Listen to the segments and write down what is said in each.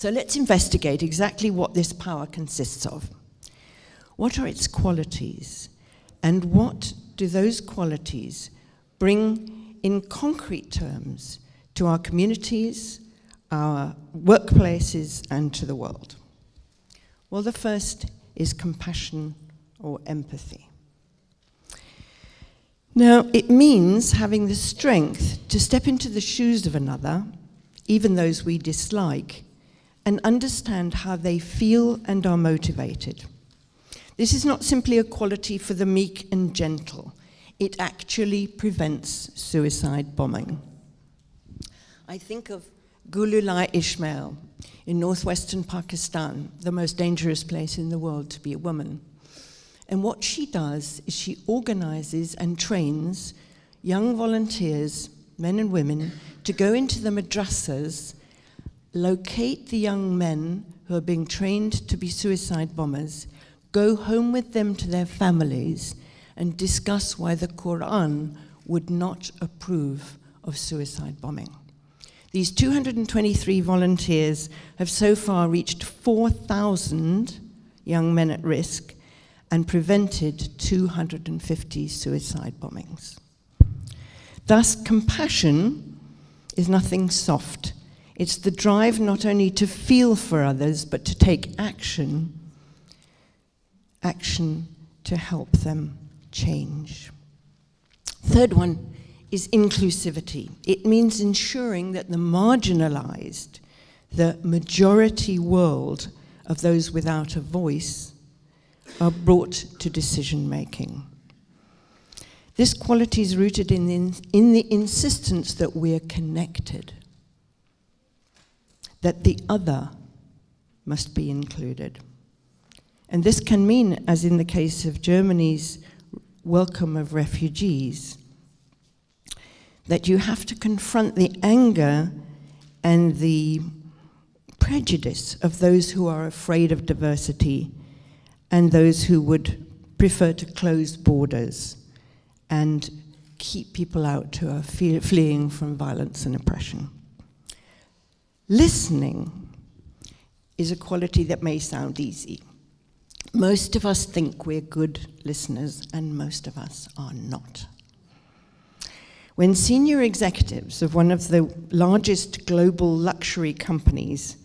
So let's investigate exactly what this power consists of. What are its qualities? And what do those qualities bring in concrete terms to our communities, our workplaces, and to the world? Well, the first is compassion or empathy. Now, it means having the strength to step into the shoes of another, even those we dislike, and understand how they feel and are motivated. This is not simply a quality for the meek and gentle, it actually prevents suicide bombing. I think of Gulalai Ismail in northwestern Pakistan, the most dangerous place in the world to be a woman. And what she does is she organizes and trains young volunteers, men and women, to go into the madrasas, locate the young men who are being trained to be suicide bombers, go home with them to their families, and discuss why the Quran would not approve of suicide bombing. These 223 volunteers have so far reached 4,000 young men at risk and prevented 250 suicide bombings. Thus, compassion is nothing soft. It's the drive not only to feel for others, but to take action, action to help them change. Third one is inclusivity. It means ensuring that the marginalized, the majority world of those without a voice, are brought to decision making. This quality is rooted in the, in the insistence that we're connected, that the other must be included. And this can mean, as in the case of Germany's welcome of refugees, that you have to confront the anger and the prejudice of those who are afraid of diversity and those who would prefer to close borders and keep people out who are fleeing from violence and oppression. Listening is a quality that may sound easy. Most of us think we're good listeners, and most of us are not. When senior executives of one of the largest global luxury companies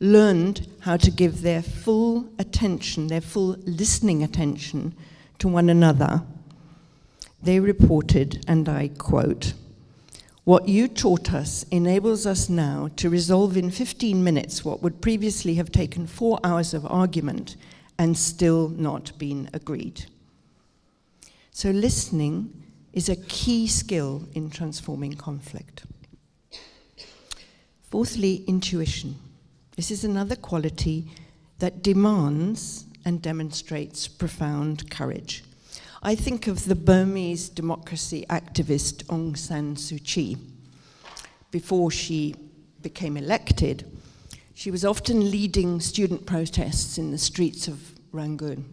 learned how to give their full attention, their full listening attention to one another, they reported, and I quote, What you taught us enables us now to resolve in 15 minutes what would previously have taken four hours of argument and still not been agreed. So, listening is a key skill in transforming conflict. Fourthly, intuition. This is another quality that demands and demonstrates profound courage. I think of the Burmese democracy activist Aung San Suu Kyi. Before she became elected, she was often leading student protests in the streets of Rangoon.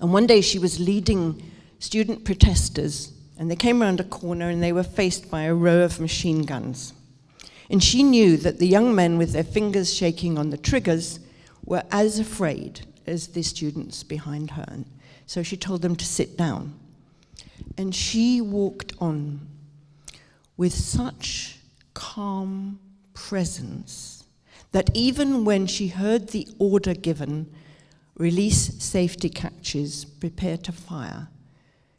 And one day she was leading student protesters, and they came around a corner and they were faced by a row of machine guns. And she knew that the young men with their fingers shaking on the triggers were as afraid as the students behind her. So she told them to sit down. And she walked on with such calm presence that even when she heard the order given, release safety catches, prepare to fire,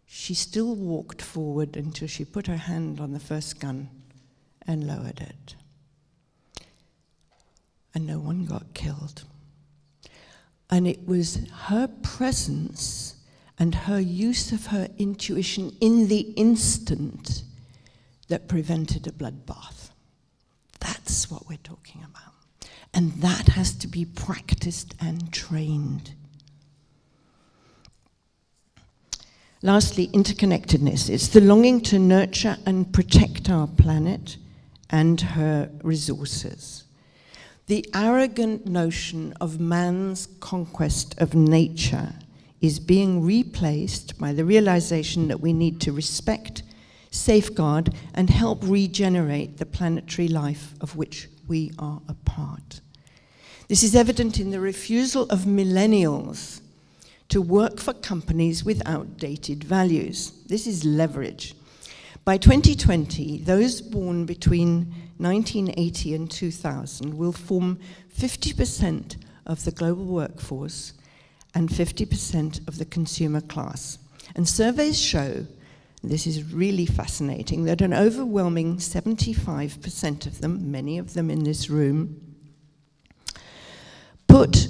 she still walked forward until she put her hand on the first gun and lowered it. And no one got killed. And it was her presence and her use of her intuition in the instant that prevented a bloodbath. That's what we're talking about. And that has to be practiced and trained. Lastly, interconnectedness. It's the longing to nurture and protect our planet and her resources. The arrogant notion of man's conquest of nature is being replaced by the realization that we need to respect, safeguard, and help regenerate the planetary life of which we are a part. This is evident in the refusal of millennials to work for companies with outdated values. This is leverage. By 2020, those born between 1980 and 2000 will form 50% of the global workforce and 50% of the consumer class. And surveys show, this is really fascinating, that an overwhelming 75% of them, many of them in this room, put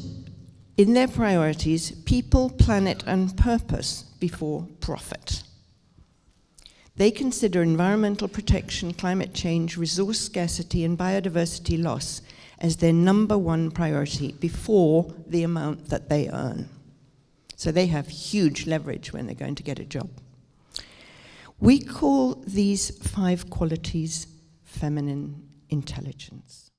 in their priorities people, planet, and purpose before profit. They consider environmental protection, climate change, resource scarcity, and biodiversity loss as their number one priority before the amount that they earn. So they have huge leverage when they're going to get a job. We call these five qualities feminine intelligence.